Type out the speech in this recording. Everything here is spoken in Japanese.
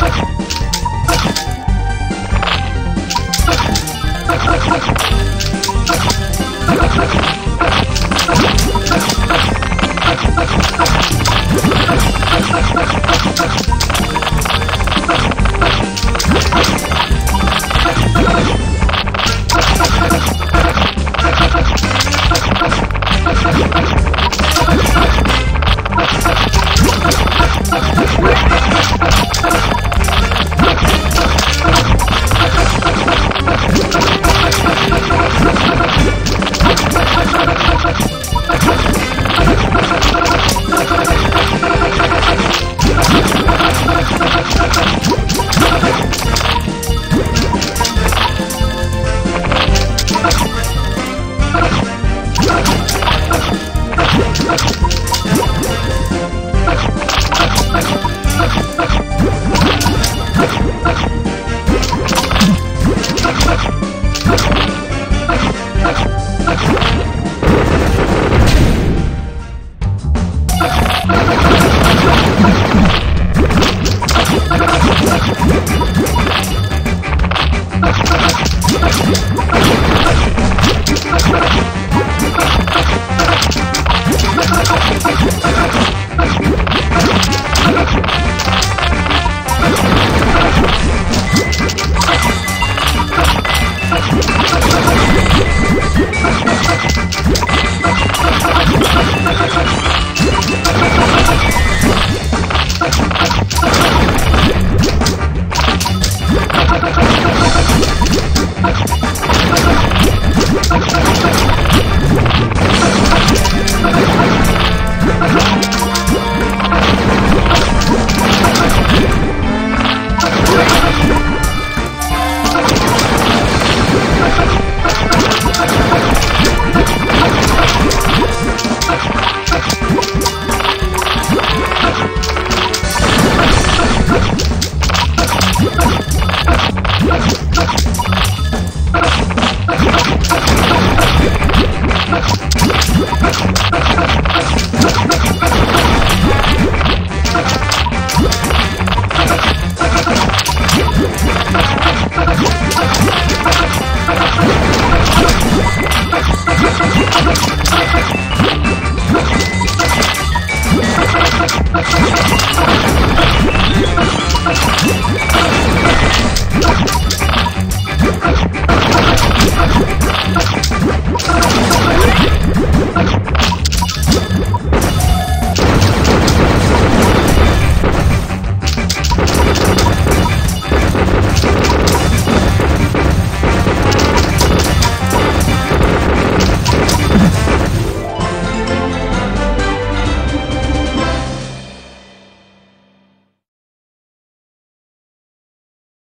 you